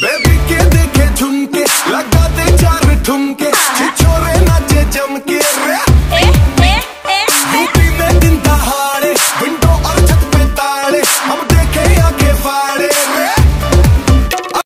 baby के देखे झुमके लगा दे चार ठुमके छोरे